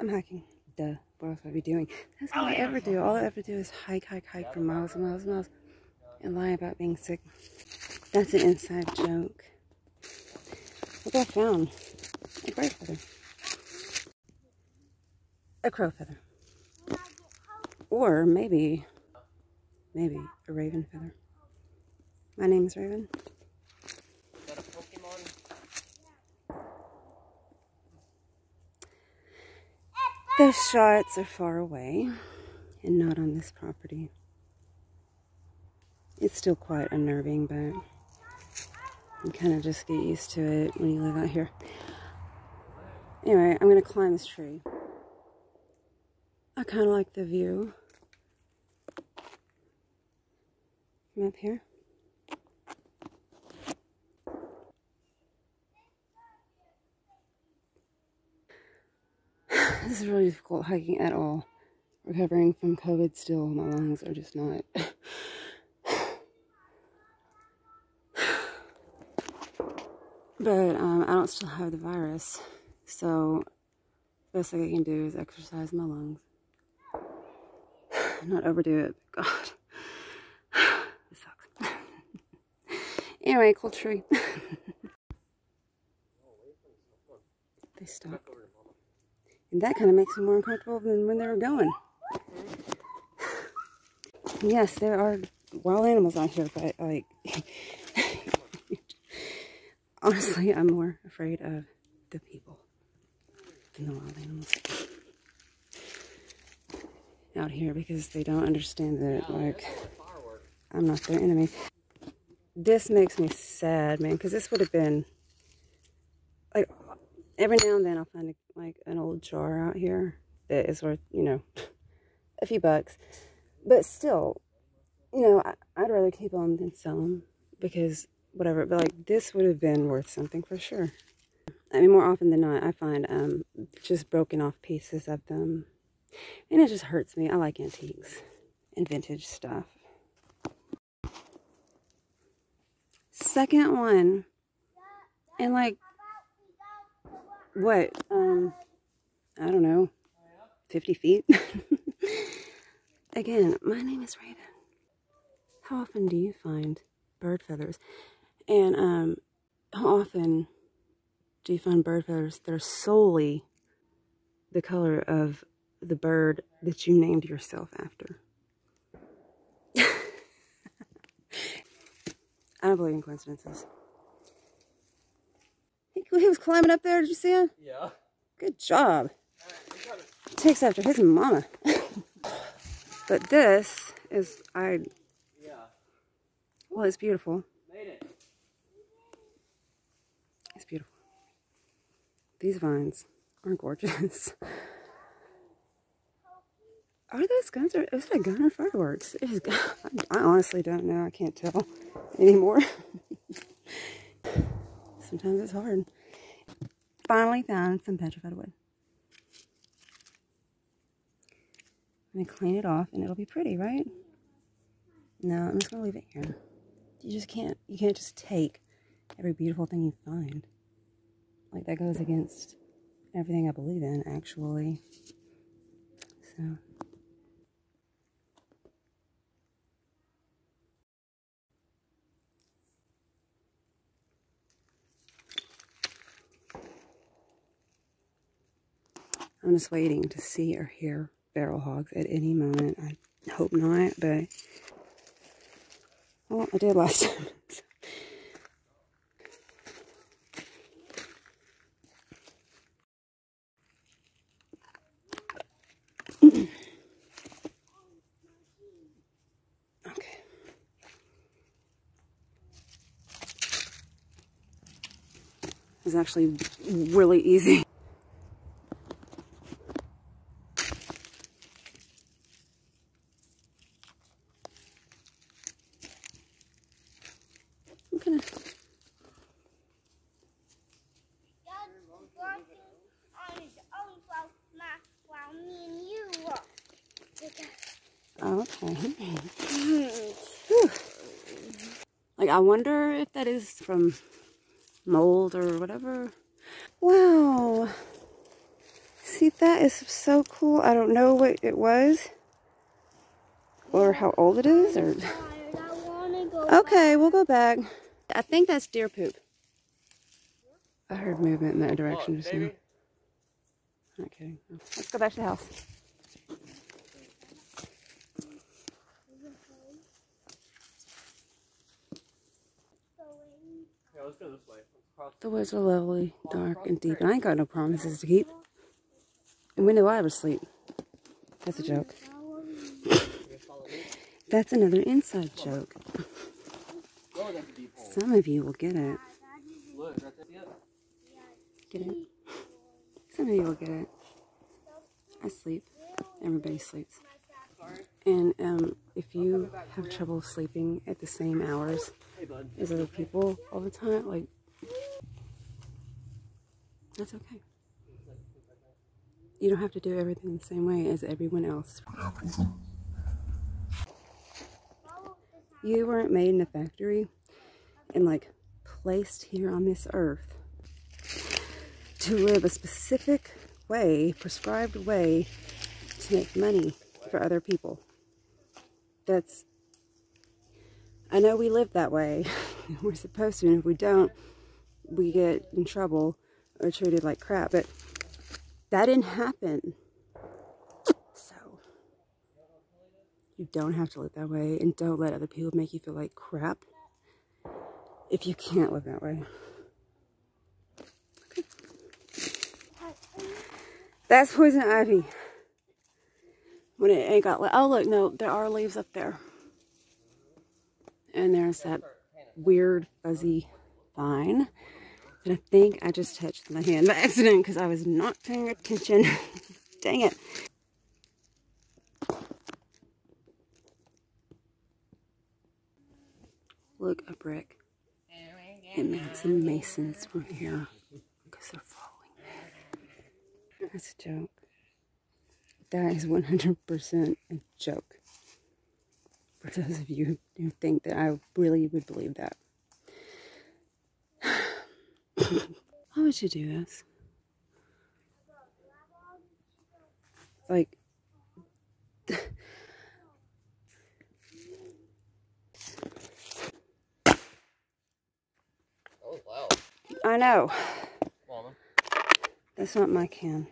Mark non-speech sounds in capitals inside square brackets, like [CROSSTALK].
I'm hiking. Duh. What else would I be doing? That's oh, all I ever do. All I ever do is hike, hike, hike for miles and miles and miles and lie about being sick. That's an inside joke. Look what I found. A gray feather. A crow feather. Or maybe, maybe a raven feather. My name is Raven. Is that a Pokemon? Those shots are far away and not on this property. It's still quite unnerving, but you kind of just get used to it when you live out here. Anyway, I'm going to climb this tree. I kind of like the view from up here. This is really difficult hiking at all. Recovering from COVID still, my lungs are just not. [SIGHS] but um, I don't still have the virus, so the best thing I can do is exercise my lungs. [SIGHS] Not overdo it, God. [SIGHS] This sucks. [LAUGHS] anyway, cool tree. [LAUGHS] they stopped. And that kind of makes me more uncomfortable than when they were going. [SIGHS] Yes, there are wild animals out here, but like, [LAUGHS] honestly, I'm more afraid of the people than the wild animals out here because they don't understand that, like, I'm not their enemy. This makes me sad, man, because this would have been, like, every now and then I'll find, a, like, an old jar out here that is worth, you know, [LAUGHS] a few bucks. But still, you know, I, I'd rather keep them than sell them because whatever. But, like, this would have been worth something for sure. I mean, more often than not, I find um, just broken off pieces of them. And it just hurts me. I like antiques and vintage stuff. Second one. And like, what? Um, I don't know. 50 feet? [LAUGHS] Again, my name is Raven. How often do you find bird feathers? And um, how often do you find bird feathers that are solely the color of the bird that you named yourself after? I don't believe in coincidences. He, was climbing up there. Did you see him? Yeah. Good job. Takes after his mama. [LAUGHS] but this is, I, Yeah. well, it's beautiful. Made it. It's beautiful. These vines are gorgeous. [LAUGHS] Are those guns or is it a gun or fireworks? It is. [LAUGHS] I honestly don't know. I can't tell anymore. Sometimes it's hard. Finally found some petrified wood. I'm gonna clean it off and it'll be pretty, right? No, I'm just gonna leave it here. You just can't. You can't just take every beautiful thing you find. Like that goes against everything I believe in, actually. So. I'm just waiting to see or hear feral hogs at any moment. I hope not, but well, I did last [LAUGHS] time. okay. It was actually really easy. I'm gonna Just working on his own while, my, while me and you work together. Oh, okay. Like, I wonder if that is from mold or whatever. Wow. See, that is so cool. I don't know what it was or how old it is or tired. I want to go. Okay, we'll go back. I think that's deer poop. I heard movement in that direction just now. I'm not kidding. Let's go back to the house. Yeah, let's go this way. The woods are lovely, dark, and deep, and I ain't got no promises to keep. And when do I ever sleep? That's a joke. You guys follow me? That's another inside joke. Oh, that's a deep hole. Some of you will get it. Look, right there. See it? Get it? Some of you will get it. I sleep. Everybody sleeps. And um, if you have trouble sleeping at the same hours as other people all the time, like, that's okay. You don't have to do everything the same way as everyone else. You weren't made in a factory and like placed here on this earth to live a specific way, prescribed way to make money for other people. That's, I know we live that way. [LAUGHS] We're supposed to, and if we don't, we get in trouble or treated like crap. But that didn't happen. So, you don't have to live that way, and don't let other people make you feel like crap if you can't live that way. That's poison ivy. When it ain't got, oh look, no, there are leaves up there. And there's that weird fuzzy vine that I think I just touched my hand by [LAUGHS] accident because I was not paying attention. [LAUGHS] Dang it. Look, a brick. It made some masons from here because they're following me. That's a joke. That is 100% a joke. For those of you who think that I really would believe that. Why would you do this? Like, Oh, wow. I know. That's not my can.